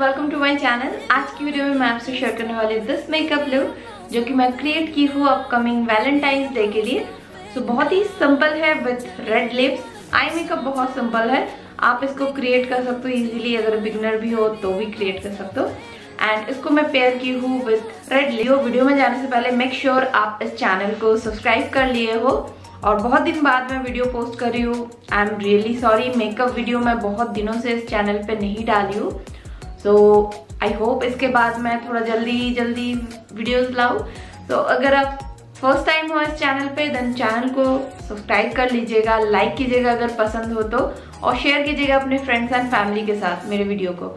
Welcome to my channel आज की video में मैं आपसे शेयर करने वाली दिस मेकअप लुक जो कि मैं क्रिएट की हूँ अपकमिंग वैलेंटाइंस डे के लिए। सो so, बहुत ही सिंपल है with red lips eye makeup बहुत सिंपल है। आप इसको क्रिएट कर सकते हो इजीली अगर बिगनर भी हो तो भी क्रिएट कर सकते हो। एंड इसको मैं पेयर की हूँ विथ रेड लियो वीडियो में जाने से पहले मेक श्योर sure आप इस चैनल को सब्सक्राइब कर लिए हो। और बहुत दिन बाद मैं वीडियो पोस्ट कर रही हूँ। I am really sorry makeup video मैं बहुत दिनों से इस चैनल पे नहीं डाली हूँ। सो आई होप इसके बाद मैं थोड़ा जल्दी जल्दी वीडियोस लाऊं। तो so, अगर आप फ़र्स्ट टाइम हो इस चैनल पे देन चैनल को सब्सक्राइब कर लीजिएगा लाइक कीजिएगा अगर पसंद हो तो। और शेयर कीजिएगा अपने फ्रेंड्स एंड फैमिली के साथ मेरे वीडियो को।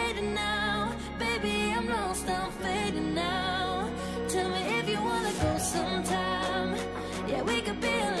feel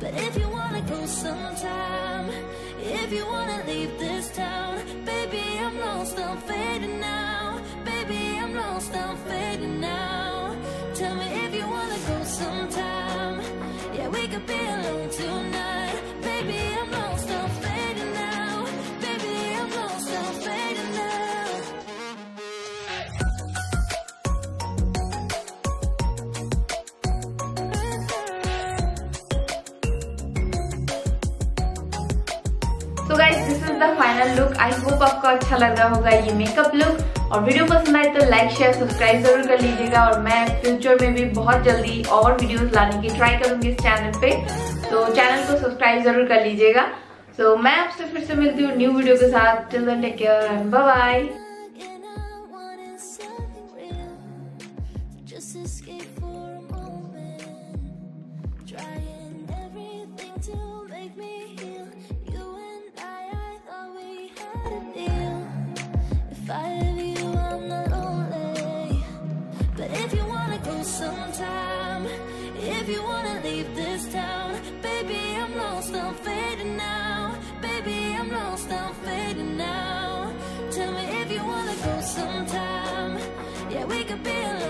But if you wanna go sometime If you wanna leave this town Baby, I'm lost, I'm fading now. Baby, I'm lost, I'm fading now. Tell me if you wanna go sometime. Yeah, we could be alone tonight. तो guys this is the final look I hope आपको अच्छा लग रहा होगा ये makeup look और video पसंद आए तो लाइक शेयर सब्सक्राइब ज़रूर कर लीजिएगा। और मैं फ्यूचर में भी बहुत जल्दी और वीडियोस लाने की ट्राई करूँगी इस चैनल पे। तो चैनल को सब्सक्राइब ज़रूर कर लीजिएगा। सो so, मैं आपसे फिर से मिलती हूँ न्यू वीडियो के साथ। Till then take care and bye sometime. Yeah, we could be alone.